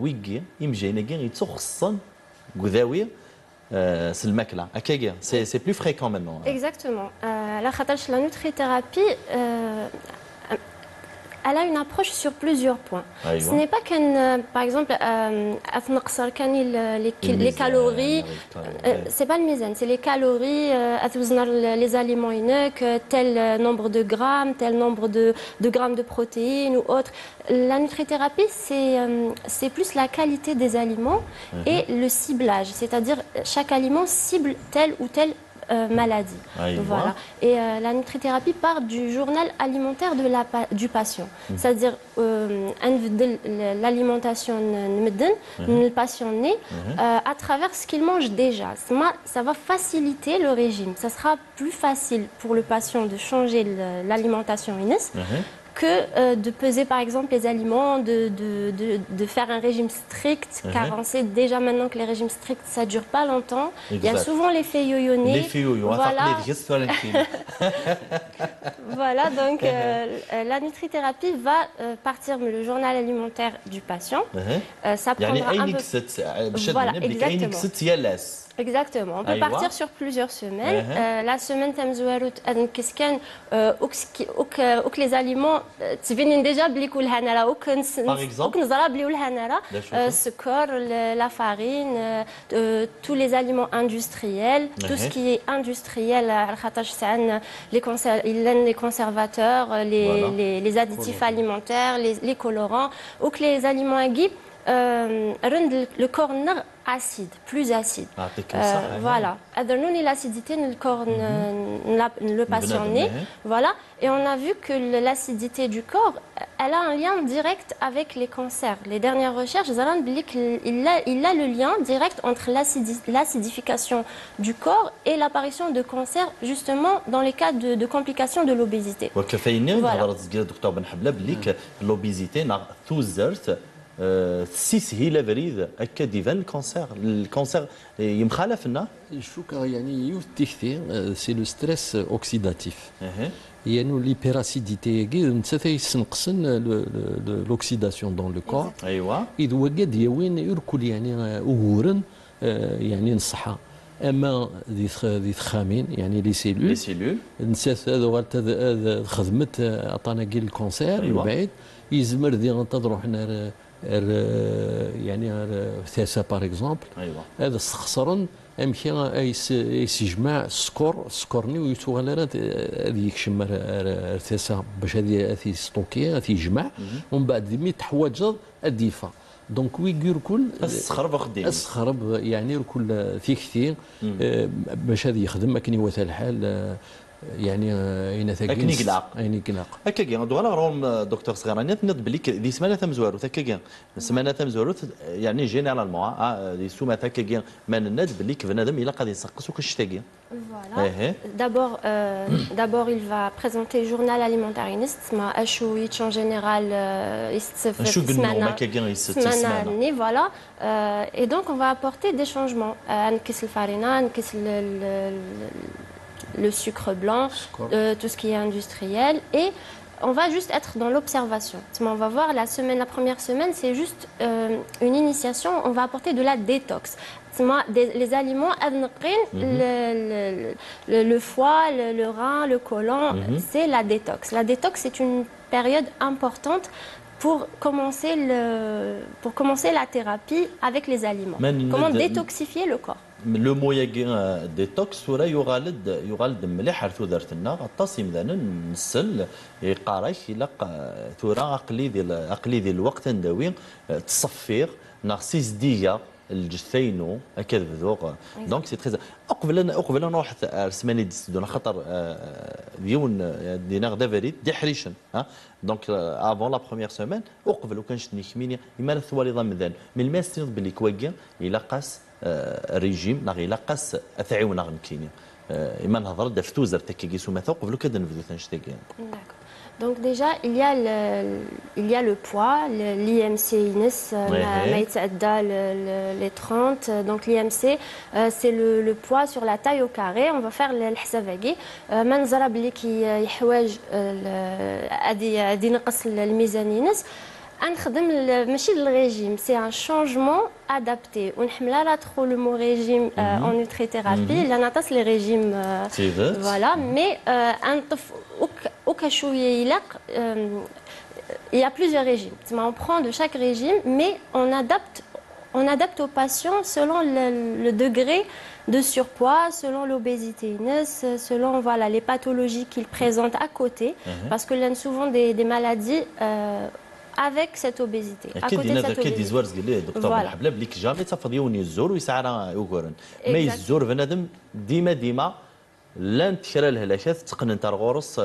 ويكي يمجينا كي يتسخصن قذاوي الماكله هكاكيا سي سي بلو فريكون مانون اكزاكتومون لا خاطرش لا نوتريثيرابي elle a une approche sur plusieurs points. Ce n'est pas qu'un, euh, par exemple, euh, les, les calories, euh, c'est pas le misène, c'est les calories, les aliments innocs, tel nombre de grammes, tel nombre de, de grammes de protéines ou autres. La nutrithérapie, c'est plus la qualité des aliments mhm. et le ciblage, c'est-à-dire chaque aliment cible tel ou tel euh, maladie. voilà. Et euh, la nutrithérapie part du journal alimentaire de la, du patient. Hmm. C'est-à-dire, euh, l'alimentation le patient né à travers ce qu'il mange déjà. Ça va faciliter le régime. Ça sera plus facile pour le patient de changer l'alimentation inès que euh, de peser par exemple les aliments, de, de, de, de faire un régime strict, -huh. car on sait déjà maintenant que les régimes stricts, ça ne dure pas longtemps. Exact. Il y a souvent l'effet yo-yoné. L'effet yo-yo, voilà. voilà, donc uh -huh. euh, la nutrithérapie va euh, partir le journal alimentaire du patient. Uh -huh. ça prendra un peu... Voilà, exactement. Exactement. On peut partir sur plusieurs semaines. Euh, la semaine tamzouarout, qu'est-ce ou que les aliments, euh, tu viens déjà ou que nous hanara, euh, ce corps, la farine, tous les aliments industriels, tout ce qui est industriel, les conservateurs, les, additifs alimentaires, les, colorants, ou que les aliments à le corps acide, plus acide. Ah, euh, voilà. Adrenons l'acidité le corps, mhm. le patient né. Voilà. Et on a vu que l'acidité du corps, elle a un lien direct avec les cancers. Les dernières recherches, il a, il a le lien direct entre l'acidification du corps et l'apparition de cancers, justement dans les cas de, de complications de l'obésité. Voilà. تسيسهيل بريد هكا ديفان الكونسير الكونسير يمخالف لنا؟ شو يعني يوث تيختي سي لو ستريس أوكسيداتيف. يعني ليبيراسيديتي كي نتا يسنقسن لوكسيداسيون دون لو كور. ايوا اذ وقد يوين يركل يعني اوغورن يعني نصحى أما ذي ذي ثخامين يعني لي سيلول. لي سيلول. نسات هذا خدمت عطانا كي الكونسير. من بعد يزمر ذي تروح يعني ثاسا باغ اكزومبل ايوا هذا استخسرن أمشي يسجمع السكور السكورني ويتوغل هذه يكشم ثاسا باش هذه ستوكي يجمع. ومن بعد مي تحوج الديفا دونك ويقول كل السخرب خديم السخرب يعني كل في كثير باش هذه يخدم ما كان الحال. يعني اين ثقين اكني قلاق اين قلاق هكاكي دولا غروم دكتور صغيراني تنض بليك دي سمانة تم زوارو هكاكي سمانة تم زوارو يعني جينيرالمون دي سوما هكاكي ما الند بليك بنادم إلا قاعد يسقس وكشتاقي Voilà. D'abord, euh, d'abord, il va présenter le journal alimentaire ma HOIT en général semaine, voilà. Euh, et donc, on va apporter des changements. نكس الفارينة نكس le sucre blanc, euh, tout ce qui est industriel. Et on va juste être dans l'observation. On va voir la semaine, la première semaine, c'est juste euh, une initiation. On va apporter de la détox. les aliments, mhm. le, le, le, foie, le, rein, le côlon, mhm. c'est la détox. La détox, c'est une période importante pour commencer, le, pour commencer la thérapie avec les aliments. Comment détoxifier le corps لو مو ديتوكس ولا يغالد يغالد مليح على ثودرتنا غطاس مثلا نسل يقاريش إلى ثورا عقلي ديال عقلي ديال الوقت نداوي تصفير ناغ سيس ديا الجثينو هكذا بذوق دونك سي تري أقبل اقبل نروح السمانه دون خاطر ديون دينا غدا فريد دي حريشن ها دونك افون لا بروميير سيمين أقبل وكان شتني كمينيا يما ثوالي ضمن من الماس بلي كواكيا إلى قاس ريجيم ناغي لاقاس أثعيو ناغ نكيني إما نهضر دفتو زرت كي سوما قبل كذا نبدو تنشتاكي Donc déjà, il y a le, il y a le poids, l'IMC INES, les 30. Donc l'IMC, c'est le, le, poids sur la taille au carré. On va faire الحساب منظرة بلي كي يحواج غادي ينقص الميزان ينس نخدم ماشي الريجيم سي ان شونجمون ادابتي ونحملها لا تخو لو مو ريجيم اون نوتريثيرابي لا نعطس لي ريجيم فوالا مي ان طف اوكا شويه يلق il y a plusieurs régimes. On prend de chaque régime, mais on adapte, on adapte aux patients selon le, le degré de surpoids, selon l'obésité selon voilà, les pathologies qu'ils présentent à côté. Mm -hmm. Parce que là, souvent des, des maladies euh, avec cette obésité. À côté de cette obésité. زوار زقلي دكتور مرحبا بليك جامي تفض يوني الزور ويسعر يوكورن ما الزور بنادم ديما ديما لن تشرى الهلاشات تقن انت الغرس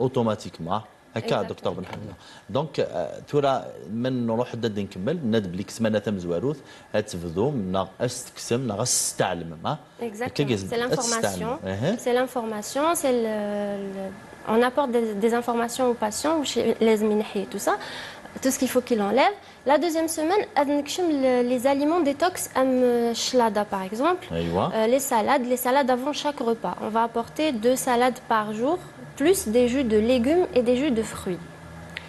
أوتوماتيكمون. هكا دكتور بن حمد دونك تورا من نروح داد نكمل. ناد بليك سمانة تم زواروث. تفذو نا أستكسم نا أستعلم. ما سي لانفورماسيون سي لانفورماسيون سي on apporte des, informations aux patients, les tout ça, tout ce qu'il faut qu'il enlève. La deuxième semaine, les aliments détox, shlada par exemple, euh, les salades, les salades avant chaque repas. On va apporter deux salades par jour, plus des jus de légumes et des jus de fruits.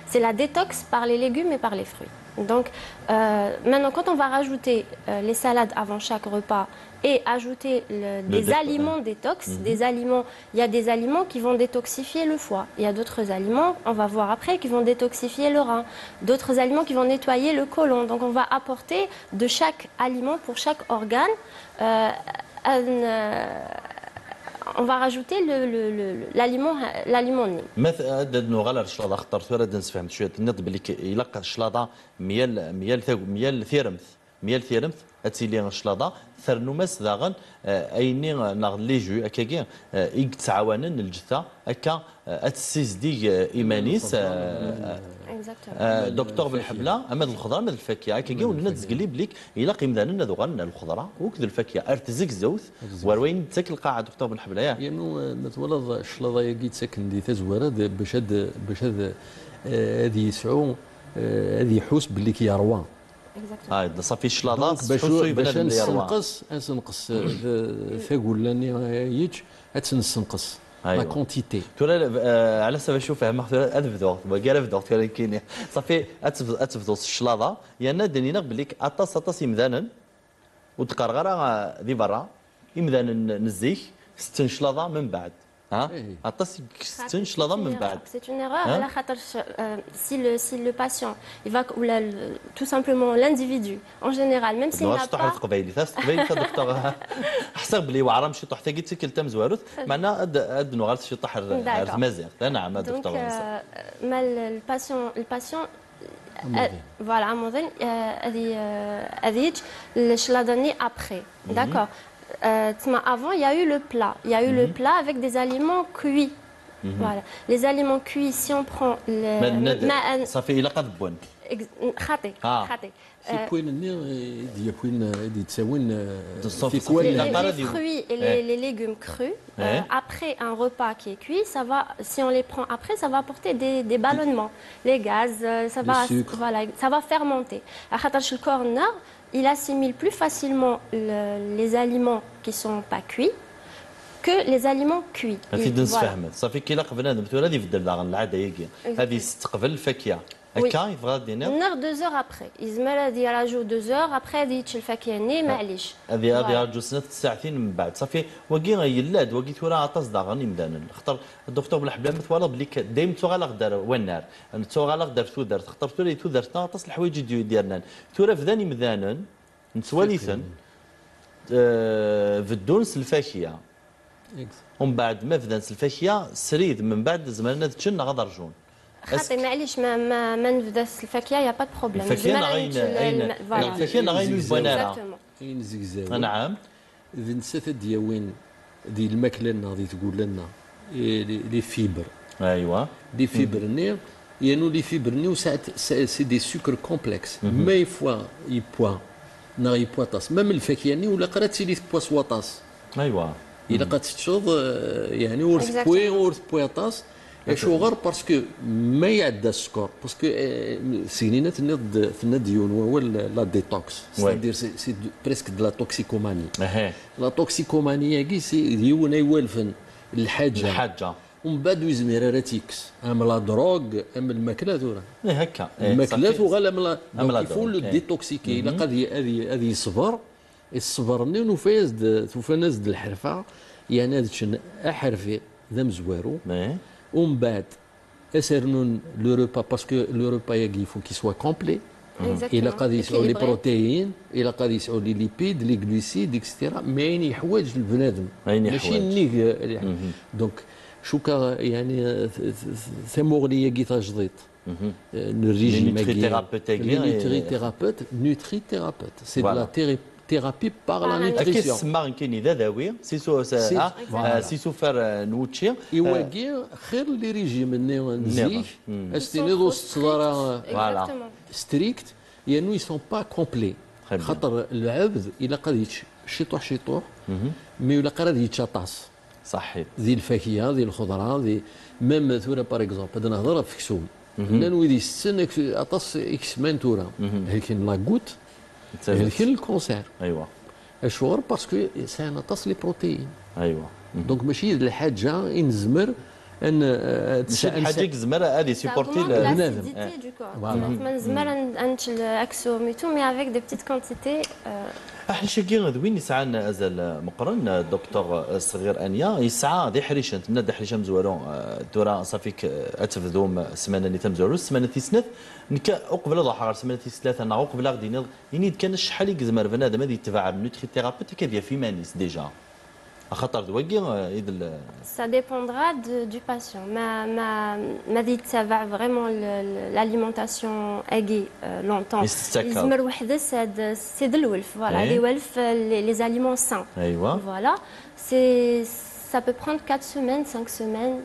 C'est la détox par les légumes et par les fruits. Donc euh, maintenant, quand on va rajouter euh, les salades avant chaque repas et ajouter des aliments détox, mhm. des aliments, il y a des aliments qui vont détoxifier le foie. Il y a d'autres aliments, on va voir après, qui vont détoxifier le rein. D'autres aliments qui vont nettoyer le côlon. Donc on va apporter de chaque aliment pour chaque organe euh, on va rajouter l'aliment l'aliment مثلا نغال الشلاضه خطر ثورة نسفهم شويه نض بلي يلقى الشلاضه ميال ميال ميال ثيرمث ميال ثيرمث أتيلي الشلاضه ثرنوماس داغن أيني ناغ لي جو هكاكي ايك تعاونن الجثة هكا اتسيز دي ايمانيس دكتور بالحبله اما الخضرة ما الفاكهة. هكاكي ولنا تزقلي بليك إلا قيم ذا ندو غن الخضرة. وكذ الفاكهة ارتزك زوث. وروين تاكل القاعة دكتور بالحبله يا. يعني متولد الشلاضه يجي تسكن دي تزوره باش هاد باش هاد هذه يسعو هذه يحوس باللي كيروان. آه صافي الشلاضات باش باش نسنقص نسنقص ثقولاني يج تنسنقص لا كونتيتي ترى على سبب شوف فهم الف دوغ وقال الف دوغ ترى كاين. صافي اتفضل الشلاضه يعني دنينا بليك أطاس أطاس يمذانا وتقرغر ذي برا. يمذانا نزيك. ستن شلاضه من بعد. C'est une erreur. Euh, si, le, si le patient, il va, ou la, tout simplement l'individu, en général, même s'il n'a pas... حسب لي وعرم شي طح تجي تسكل تم زوارث معنا اد اد نغال شي طح مزيغ نعم دكتور. ما الباسيون الباسيون فوالا عمودين هذه هذه الشلاداني ابخي داكور euh, avant, il y a eu le plat. Il y a eu le mhm. plat avec des aliments cuits. Mhm. Voilà. Les aliments cuits, si on prend le. Ça fait il a pas de bonne. خاطي خاطي دي كوين دي تساوين les fruits et les, les légumes crus euh, après un repas qui est cuit ça va si on les prend après ça va apporter des, des ballonnements les gaz ça va voilà ça va fermenter خاطرش الكور il assimile plus facilement le, les aliments qui ne sont pas cuits que les aliments cuits. هذه نسفهمت صافي كي لاق بنادم تولى هذه يبدل داغ العاده يجي هذه تقبل الفاكهه دينا نار دو زور ابخي يزمر هذه راجو دو زور ابخي هذه يتش الفاكهه ني معليش هذه هذه راجو سنه ساعتين من بعد صافي وكي يلاد وكي تورا عطاس داغني مدانا خطر الدكتور بلا حبلا مثوالا بلي دايما تغالغ دار ونار تغالغ دار تو دار تخطر تورا تو دار عطاس الحوايج ديالنا تورا فذاني مذانا نتواليثن في الدونس ومن بعد ما فدان الفاكهه سريد من بعد زماننا تشن غادر جون خاطي معليش ما ما, ما نفداس الفاكهة يا با بروبليم الفاكهة غاين الفاكهة غاين البنانة. كاين زيكزاو نعم اذا نسيت ديال ديال الماكلة اللي تقول لنا لي فيبر ايوا لي فيبر نير يعني لي فيبر نير سي دي سكر كومبلكس. مي فوا يبوا نا يبوا طاس ميم الفاكهة ولا قرات سي بوا سوا طاس ايوا إلا قد تشوض يعني ورث بوي ورث بوي طاس. شوغر باسكو ما يعدى السكر باسكو سينينا تنض تنض ديون هو لا ديتوكس سيدير سي بريسك دو لا توكسيكوماني لا توكسيكوماني كي سي ديون يوالفن الحاجة الحاجة ومن بعد يزمر راتيكس ام لا دروغ ام الماكله ثورا اي هكا الماكلات وغالا ام لا يفول ديتوكسيكي الا قد هذه هذه يصبر الصبر ني نوفاز توفاناز د الحرفه يعني هذا احرفي ذا مزوارو ومن بعد اسرنون لو روبا باسكو لو روبا يجي فو كي سوا كومبلي إلى قد يسعوا لي بروتيين إلى قد يسعوا لي ليبيد لي جلوسيد اكسترا ماين يحواج البنادم ماشي نيك دونك شوكا يعني ثموغلي يجي تجديد الريجيم نوتري ثيرابيوت نوتري ثيرابيوت نوتري ثيرابيوت سي دو لا thérapie par la nutrition. كيسمى كاين دواوي سيسو سيسو فار نوتشي. يواقي خير لي ريجيم نزيك استني دو فوالا ستريكت. يعني يسون سون با كومبلي. خاطر العبد إلا قد شيطوح شيطوح مي ولا قرا يتشاطاس صحيح. ذي الفاكهة ذي الخضرة ذي ميم ثورا باغ اكزومبل هذا نهضر في كسوم لأن ويدي السن أطاس إكس مان تورا لكن لا كوت كاين الكونسير. ايوا اشور باسكو سي نطس لي بروتين ايوا دونك ماشي الحاجة ينزمر أن شي حاجة زمر هذه سيبورتي بنادم ما نزمر انت اكسو ميتو مي افيك دي بتيت كونتيتي إحنا شاكين وين يسعى ازال مقرن الدكتور صغير أنيا؟ يسعى دي حريشه نتمنى دي حريشة مزورو دورا صافيك اتفذوم سمانة اللي تمزورو سمانة تيسنث. نكا أقبل ضحى سمانة ثلاثة أنا أقبل غدي يعني كان شحال يكزمر بنادم هذه يتبع النوتري ثيرابيوت كيف في مانيس ديجا. Ça dépendra du patient. Ma, ma, ma ça va vraiment l'alimentation aiguë euh, longtemps. C'est de l'oulf, voilà. Les wolf, les, aliments sains. Ça peut prendre 4 semaines, 5 semaines.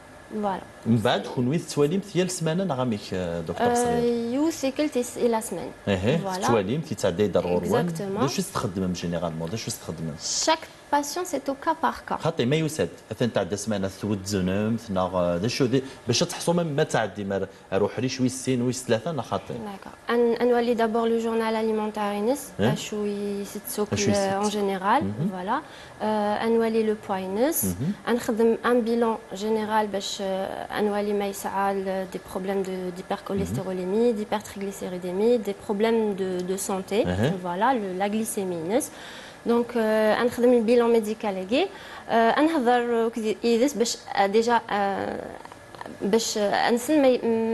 من بعد كون تواليم ديال السمانة نغاميك دكتور صغير. يو سيكل تيس إلى سمان إيه تواليم تيتعدى دار غروان واش تخدم جينيرالمون واش تخدم شاك باسيون سي تو كا بار كا خاطي ما يسد اثن تعدى سمانة ثود زنم ثنا دا شو دي باش تحصو ما تعدي ما روح ري شوي سين وي ثلاثة أنا خاطي. ان نولي دابور لو جورنال اليمونتارينس اشو يسوق اون جينيرال فوالا انولي لو بوينس نخدم أن بيلون جينيرال باش انولي ما يسعى دي بروبليم d'hypercholestérolémie, d'hypertriglycéridémie, des problèmes de, de santé, voilà, le, la glycémie. دونك نخدم البيلون ميديكال كي نهضر يدس باش ديجا باش انسان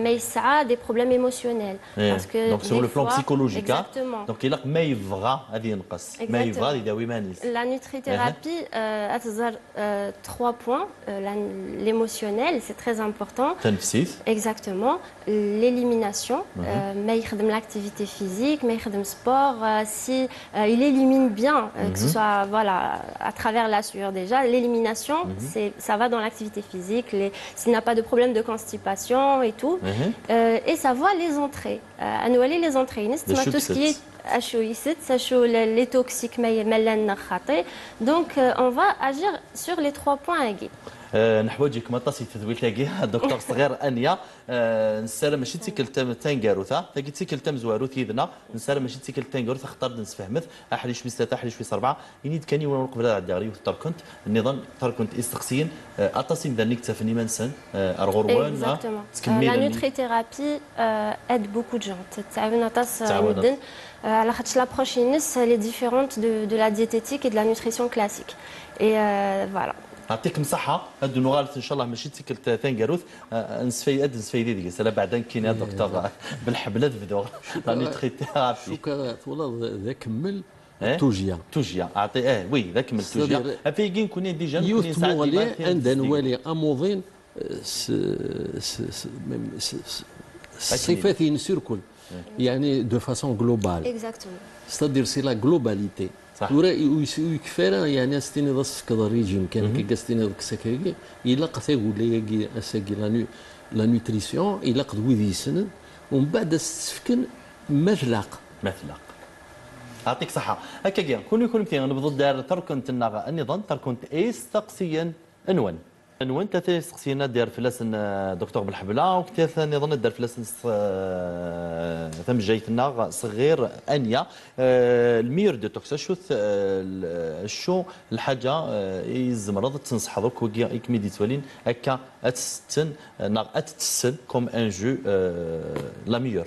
ما يسعى دي بروبليم ايموسيونيل باسكو دونك سور لو بلان بسيكولوجيك دونك الا ما يبغى غادي ينقص. ما يبغى يداوي مانيس لا نوتري ثيرابي اتزر 3 بوين ليموسيونيل سي تري امبورطون تنفسيس. اكزاكتومون ليليميناسيون ما يخدم لاكتيفيتي فيزيك ما يخدم سبور سي il élimine bien que ce soit voilà à travers la sueur déjà. L'élimination c'est ça va dans l'activité physique. Les s'il n'a pas de problème de constipation et tout. -hmm. euh, et ça voit les entrées. Euh, annualer les entrées. Tout ce qui est les toxiques, donc euh, on va agir sur les trois points aiguës. آه، نحوجك ما تصي تذويل تلاقي الدكتور صغير أنيا. آه، نسأل ماشي تيكل تنقاروثا. تلاقي تيكل تم زوارو تيدنا نسأل ماشي تيكل تنقاروث. اختار نسفهمت احد شوي ثلاثة احد شوي أربعة. ينيد كان يوم قبل على الداري كنت النظام كنت استقسين اتصيم ذا نيك تفني منسن ارغوروان لا نوتري ثيرابي اد بوكو دو جون تعاون اطاس مدن على خاطر لابروش ينس لي ديفيرونت دو دو لا ديتيتيك اي دو لا نوتريسيون كلاسيك اي فوالا يعطيكم صحة. هادو نغالط إن شاء الله ماشي تيكل ثانكاروث نسفي اد نسفي دي سلا بعدا كاين دكتور بالحبلات بدو راني تخي ثيرابي شكرا والله ذا كمل توجيا. توجيا. اعطي آه وي ذا كمل توجيا. افيكين كوني ديجا يوث مولي عندنا نوالي أموضين صفات سيركل يعني دو فاسون جلوبال اكزاكتومون ستادير سي لا جلوباليتي صح. ورا يكفر يعني استيني ذا سكد ريجيم كان كي استيني ذاك سكاكي إلا قتا ولا يجي أساكي لا لا نوتريسيون إلا قد ويدي سن ومن بعد استفكن مثلاق مثلاق يعطيك صحة. هكا كون يكون كي نبض دار تركنت النظام تركنت ايس تقسيا انون وأنت ثاني سقسينا دير فلاسن آه، دكتور بالحبلة وكثير ثاني ظن دار فلاسن آه، ثم جايتنا صغير أنيا. آه، المير دوتوكس شو شو الحاجة يزمرض تنصح دوك وكي ميدي هكا أتستن ناغ أتتسن كوم أن جو لا ميور.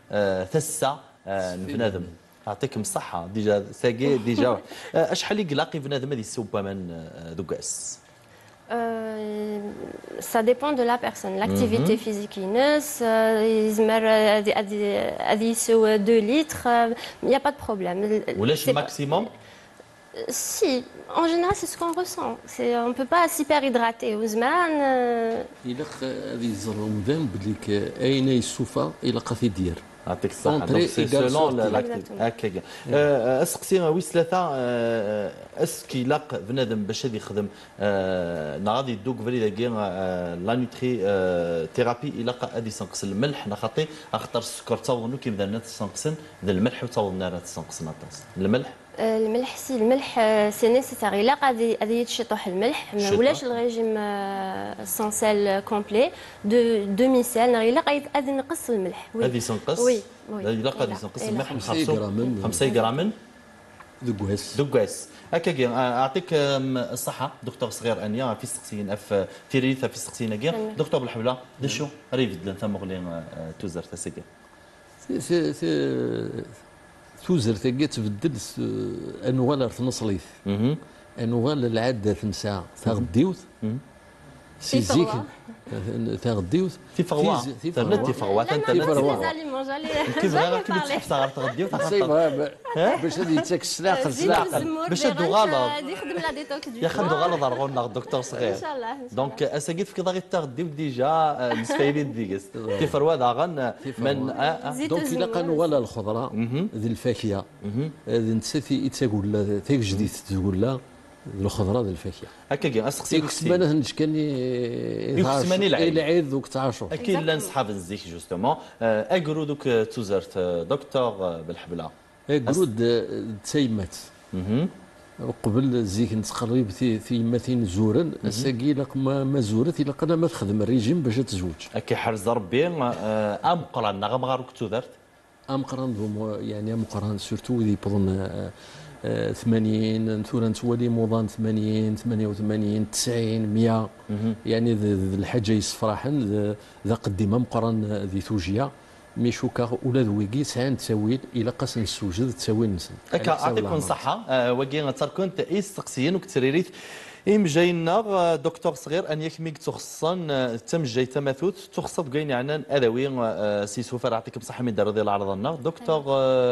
ثسه بنادم يعطيكم الصحه ديجا ساقي ديجا اشحال يقلاقي بنادم هذه السوبه من دوكاس ça dépend de la personne. L'activité mm -hmm. physique il y 2 litres, il n'y a pas de problème. Ou le maximum Si, en général, c'est ce qu'on ressent. On ne peut pas s'hyperhydrater. Ouzman. Il a des يعطيك الصحة دونك سي سولون هكاك اسقسي ويس ثلاثة اسكي لاق بنادم باش هذا يخدم غادي دوك فري كي لا نوتري ثيرابي إلى غادي يسنقص الملح خاطي اخطر السكر تصاوبوا كيف الناس تسنقسن ذا وتصاوب النار تسنقسن الملح الملح سي الملح سي نيسيسار الا غادي غادي يتشطح الملح. ما ولاش الريجيم سون سيل كومبلي. دو دومي سيل الا غادي نقص الملح. غادي ينقص؟ وي إلا غادي الملح 5 غرام 5 غرام دكواس دكواس هكا أعطيك الصحة. دكتور صغير أنيا في سقسين أف تيريثا في سقسين كيا دكتور بالحبله دشو. ريفد لن ثم غلين توزر تسيكي سي سي توزر تلقى تبدل أنوال تنصليث أنوال العادة تنسى تغديوت سيزيك فغوا في فغوا في فغوا انت في فغوا كيف غير كيف تحب صغار تغديو باش غادي يتاك السلاق السلاق باش هادو غلط يخدم لا ديتوكس دو ياخذوا غلط رغونا الدكتور صغير ان شاء الله دونك اساكيت في كذا تغديو ديجا نسفايدين ديكس في فروا داغن من دونك الا كانوا ولا الخضره ذي الفاكهه ذي نتساتي تقول تيك جديد تقول الخضره ديال الفاكهة. هكا كي اسقسيك السمانه نشكن يخصمني العيد العيد دوك تعاشر أكيد لا نصحاب الزيك جوستومون. أكرو دوك توزرت دكتور بالحبلة. أكرو تسيمات وقبل الزيك نتقرب في في مثين زورن الساقي لك ما ما زورت إلا قنا ما تخدم الريجيم باش تزوج. أكي حرز ربي أم قران نغم غارك توزرت؟ أم قران يعني أم قران سورتو ذي بضن 80 ثورة نتولي موضان 80 88 90 100 يعني الحاجة يصفراحن ذا قديمة مقرن ذي توجية. مي شوكا ولا ذويكي سعان تساويل إلى قاس نسوجد تساويل نسن. أكا أعطيكم صحه أه وكي غتركون تأيس تقسيين وكتريريت إم جاينا دكتور صغير أن يكميك تخصن تم جاي تماثوت تخصص بقين يعني أذوي سي سوفر يعطيك بصحة من دار العرض النار دكتور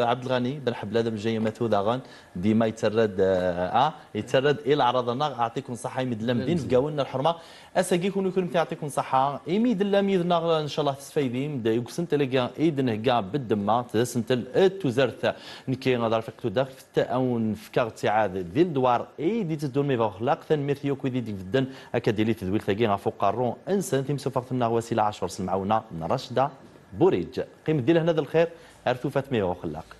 عبد الغني بن حبلة دم جاي ماثوت أغان ديما يترد آه يترد إلى عرض النار يعطيكم صحة مدلم دين في قاولنا الحرمة. أساقي كون يكون يعطيكم صحة. إيمي دلا ميدنا إن شاء الله تسفايدين دا يقسن تلقى إيدن كاع بالدمة. تسنتل توزرت نكي نظر فيك داخل في التأون في كارتي عاد. ذي الدوار إيدي تدون ميفا خلاق ثان ميثيو كويدي ديك فدن أكاديلي تدويل ثاقي فوق قارون انسان تيمسو فقط وسيلة 10 سلمعونا رشدة بوريج. قيم ديال هنا الخير. ارثو فاتمي وخلاق